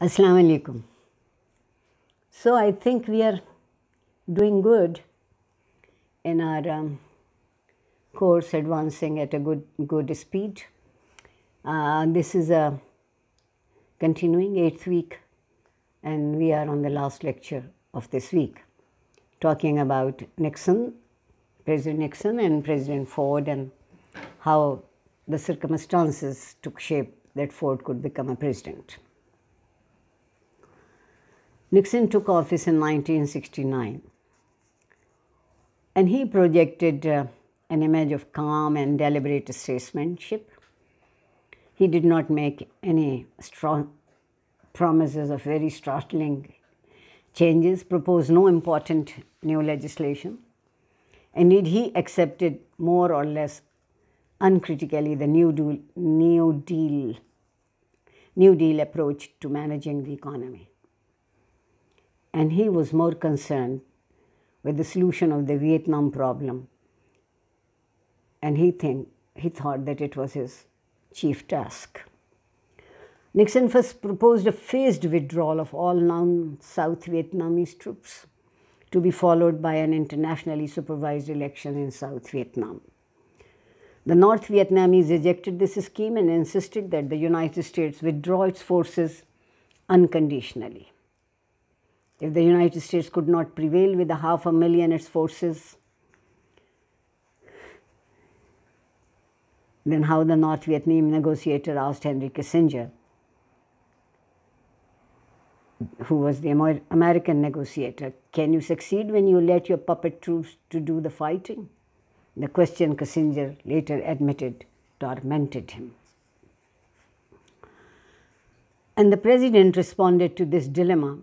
Assalamu alaikum. So I think we are doing good in our um, course, advancing at a good good speed. Uh, this is a continuing eighth week, and we are on the last lecture of this week, talking about Nixon, President Nixon, and President Ford, and how the circumstances took shape that Ford could become a president. Nixon took office in 1969 and he projected uh, an image of calm and deliberate statesmanship. He did not make any strong promises of very startling changes, proposed no important new legislation. Indeed, he accepted more or less uncritically the New Deal, New Deal, New Deal approach to managing the economy and he was more concerned with the solution of the Vietnam problem. And he think he thought that it was his chief task. Nixon first proposed a phased withdrawal of all non-South Vietnamese troops to be followed by an internationally supervised election in South Vietnam. The North Vietnamese rejected this scheme and insisted that the United States withdraw its forces unconditionally. If the United States could not prevail with a half a million its forces, then how the North Vietnamese negotiator asked Henry Kissinger, who was the American negotiator, can you succeed when you let your puppet troops to do the fighting? The question Kissinger later admitted tormented him. And the president responded to this dilemma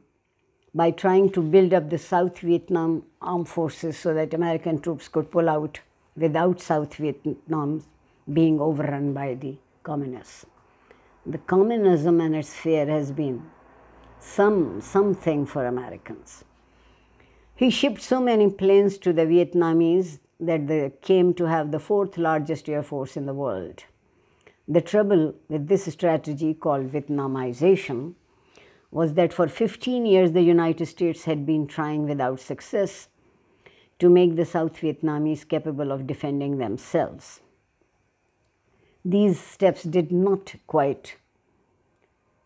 by trying to build up the South Vietnam armed forces so that American troops could pull out without South Vietnam being overrun by the communists. The communism and its fear has been some something for Americans. He shipped so many planes to the Vietnamese that they came to have the fourth largest air force in the world. The trouble with this strategy called Vietnamization was that for 15 years the United States had been trying without success to make the South Vietnamese capable of defending themselves. These steps did not quiet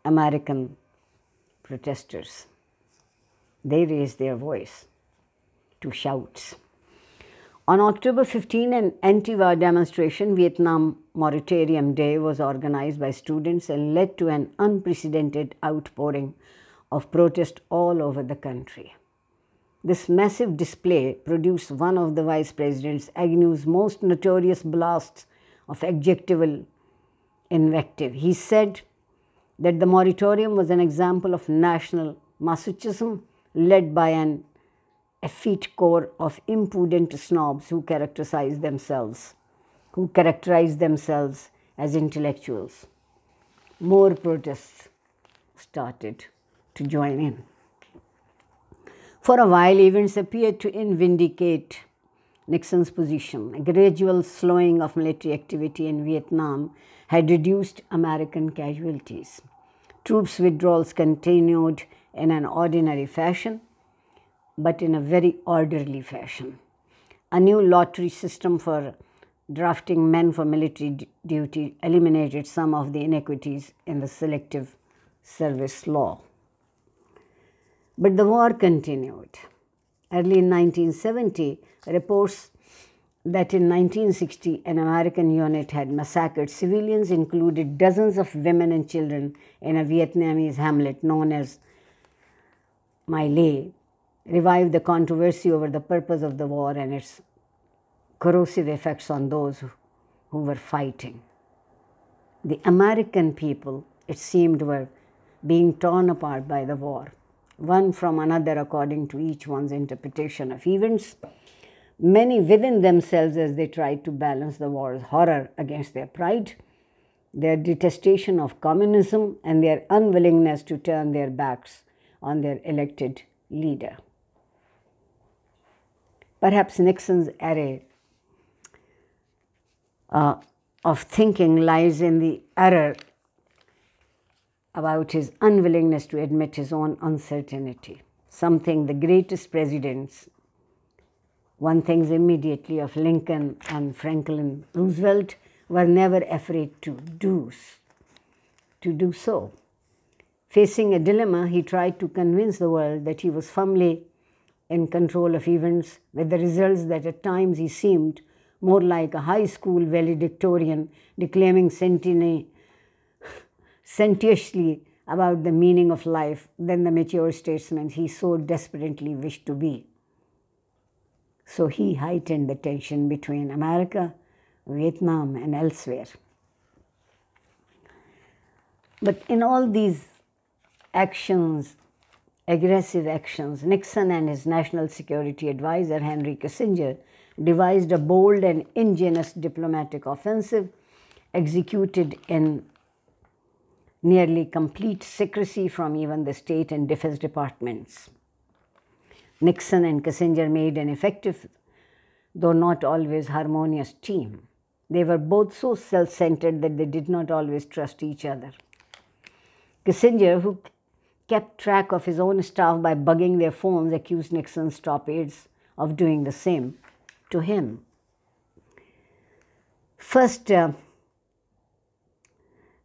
American protesters. They raised their voice to shouts. On October 15, an anti war demonstration, Vietnam Moratorium Day, was organized by students and led to an unprecedented outpouring of protest all over the country. This massive display produced one of the Vice President's Agnew's most notorious blasts of adjectival invective. He said that the moratorium was an example of national masochism led by an effete core of impudent snobs who characterize themselves, who characterize themselves as intellectuals. More protests started to join in. For a while, events appeared to vindicate Nixon's position. A gradual slowing of military activity in Vietnam had reduced American casualties. Troops withdrawals continued in an ordinary fashion but in a very orderly fashion. A new lottery system for drafting men for military duty eliminated some of the inequities in the selective service law. But the war continued. Early in 1970, reports that in 1960 an American unit had massacred civilians, included dozens of women and children in a Vietnamese hamlet known as My Lai, revived the controversy over the purpose of the war and its corrosive effects on those who were fighting. The American people, it seemed, were being torn apart by the war, one from another according to each one's interpretation of events. Many within themselves, as they tried to balance the war's horror against their pride, their detestation of communism, and their unwillingness to turn their backs on their elected leader. Perhaps Nixon's array uh, of thinking lies in the error about his unwillingness to admit his own uncertainty, something the greatest presidents, one thinks immediately of Lincoln and Franklin Roosevelt, were never afraid to do, to do so. Facing a dilemma, he tried to convince the world that he was firmly in control of events, with the results that at times he seemed more like a high school valedictorian declaiming sententiously about the meaning of life than the mature statesman he so desperately wished to be. So he heightened the tension between America, Vietnam, and elsewhere. But in all these actions, aggressive actions, Nixon and his national security advisor, Henry Kissinger, devised a bold and ingenious diplomatic offensive executed in nearly complete secrecy from even the State and Defense departments. Nixon and Kissinger made an effective, though not always harmonious, team. They were both so self centered that they did not always trust each other. Kissinger, who kept track of his own staff by bugging their phones, accused Nixon's top aides of doing the same to him. First, uh,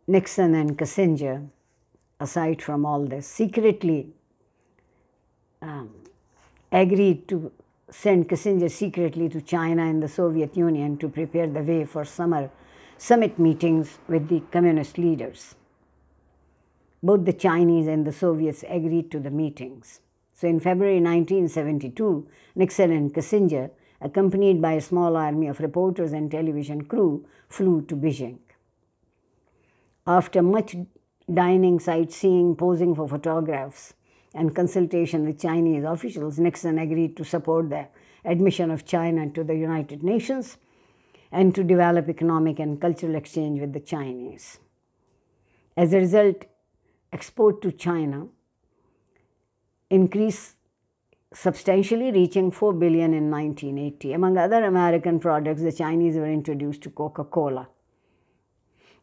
Nixon and Kissinger, aside from all this, secretly um, agreed to send Kissinger secretly to China and the Soviet Union to prepare the way for summer summit meetings with the communist leaders. Both the Chinese and the Soviets agreed to the meetings. So in February 1972, Nixon and Kissinger, accompanied by a small army of reporters and television crew, flew to Beijing. After much dining, sightseeing, posing for photographs, and consultation with Chinese officials, Nixon agreed to support the admission of China to the United Nations and to develop economic and cultural exchange with the Chinese. As a result, export to China increased substantially, reaching 4 billion in 1980. Among other American products, the Chinese were introduced to Coca Cola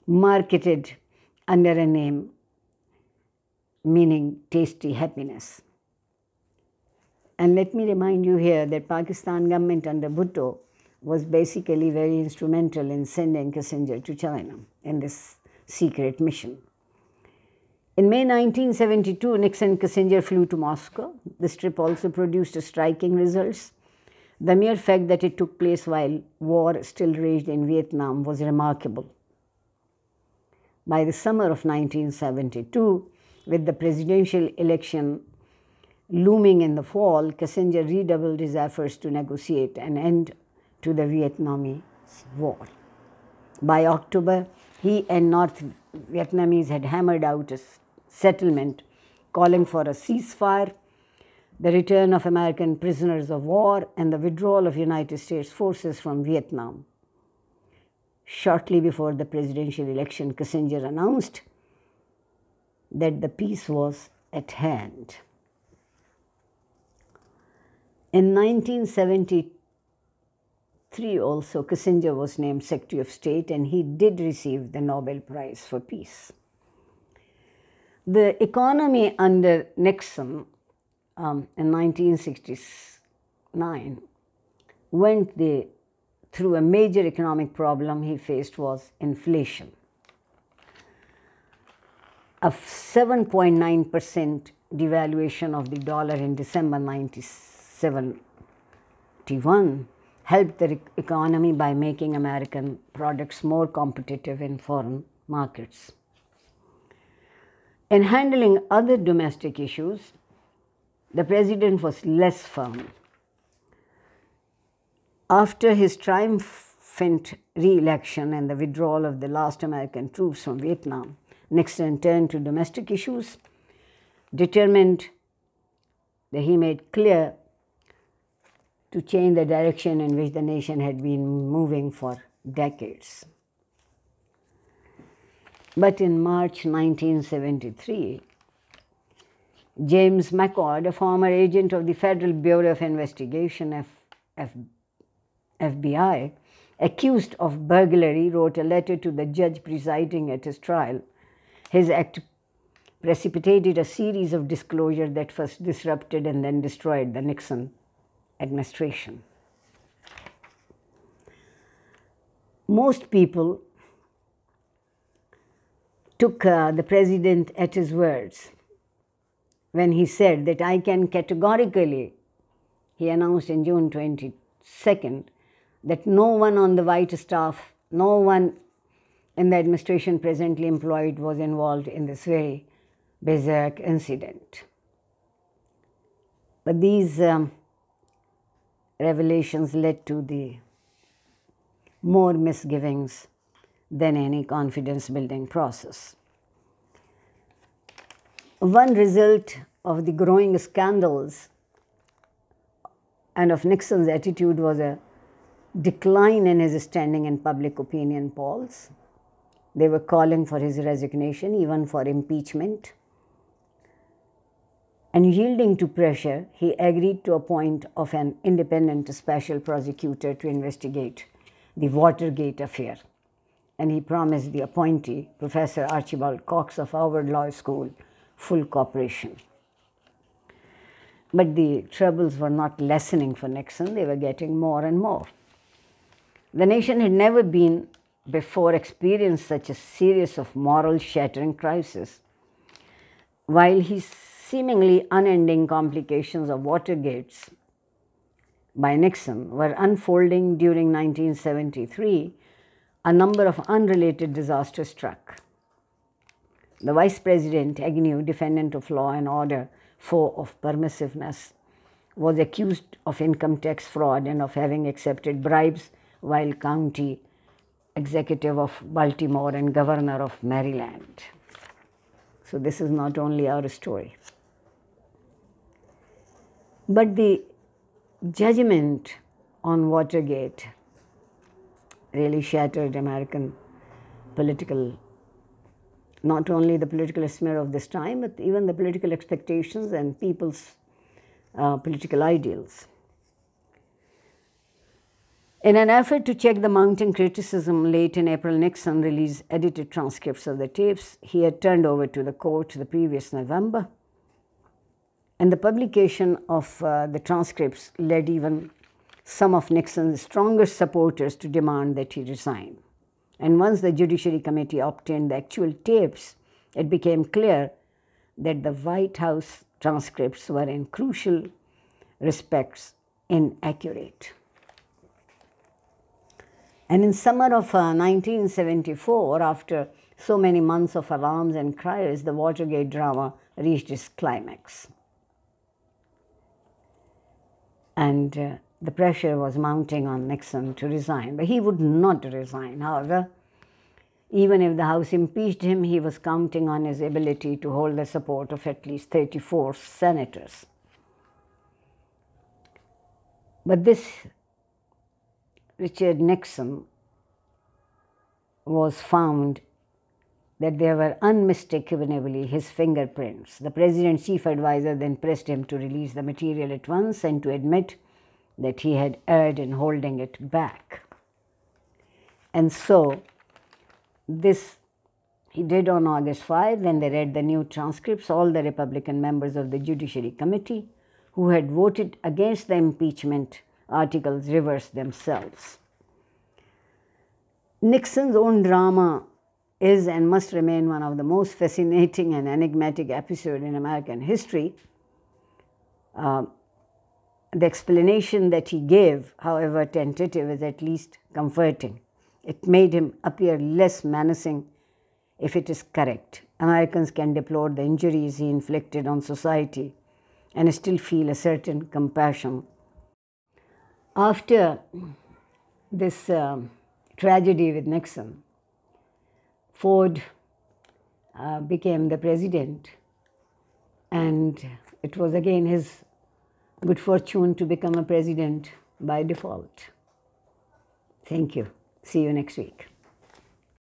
marketed under a name meaning tasty happiness. And let me remind you here that Pakistan government under Bhutto was basically very instrumental in sending Kissinger to China in this secret mission. In May 1972, Nixon and Kissinger flew to Moscow. This trip also produced striking results. The mere fact that it took place while war still raged in Vietnam was remarkable. By the summer of 1972, with the presidential election looming in the fall, Kissinger redoubled his efforts to negotiate an end to the Vietnamese war. By October, he and North Vietnamese had hammered out a settlement calling for a ceasefire, the return of American prisoners of war, and the withdrawal of United States forces from Vietnam. Shortly before the presidential election, Kissinger announced that the peace was at hand. In 1973, also, Kissinger was named Secretary of State and he did receive the Nobel Prize for Peace. The economy under Nixon um, in 1969 went the through a major economic problem he faced was inflation. A 7.9% devaluation of the dollar in December 1971 helped the economy by making American products more competitive in foreign markets. In handling other domestic issues, the president was less firm after his triumphant re election and the withdrawal of the last American troops from Vietnam, Nixon turned to domestic issues, determined that he made clear to change the direction in which the nation had been moving for decades. But in March 1973, James McCord, a former agent of the Federal Bureau of Investigation, F, F, FBI, accused of burglary, wrote a letter to the judge presiding at his trial. His, act, precipitated a series of disclosures that first disrupted and then destroyed the Nixon administration. Most people took uh, the president at his words when he said that I can categorically, he announced in June 22nd, that no one on the White staff, no one in the administration presently employed was involved in this very berserk incident. But these um, revelations led to the more misgivings than any confidence building process. One result of the growing scandals and of Nixon's attitude was a decline in his standing in public opinion polls. They were calling for his resignation, even for impeachment. And yielding to pressure, he agreed to appoint of an independent special prosecutor to investigate the Watergate affair. And he promised the appointee, Professor Archibald Cox of Harvard Law School, full cooperation. But the troubles were not lessening for Nixon, they were getting more and more. The nation had never been before experienced such a series of moral shattering crises. While his seemingly unending complications of Watergates by Nixon were unfolding during 1973, a number of unrelated disasters struck. The Vice President Agnew, defendant of law and order, foe of permissiveness, was accused of income tax fraud and of having accepted bribes while county executive of Baltimore and governor of Maryland. So, this is not only our story. But the judgment on Watergate really shattered American political, not only the political smear of this time, but even the political expectations and people's uh, political ideals. In an effort to check the mounting criticism, late in April, Nixon released edited transcripts of the tapes he had turned over to the court the previous November. And the publication of uh, the transcripts led even some of Nixon's strongest supporters to demand that he resign. And once the Judiciary Committee obtained the actual tapes, it became clear that the White House transcripts were in crucial respects inaccurate. And in summer of uh, 1974, after so many months of alarms and cries, the Watergate drama reached its climax. And uh, the pressure was mounting on Nixon to resign, but he would not resign. However, even if the House impeached him, he was counting on his ability to hold the support of at least 34 senators. But this Richard Nixon was found that there were unmistakably his fingerprints. The president's chief advisor then pressed him to release the material at once and to admit that he had erred in holding it back. And so, this he did on August 5 when they read the new transcripts. All the Republican members of the Judiciary Committee who had voted against the impeachment articles reversed themselves. Nixon's own drama is and must remain one of the most fascinating and enigmatic episodes in American history. Uh, the explanation that he gave, however tentative, is at least comforting. It made him appear less menacing if it is correct. Americans can deplore the injuries he inflicted on society and still feel a certain compassion after this uh, tragedy with Nixon, Ford uh, became the president, and it was again his good fortune to become a president by default. Thank you. See you next week.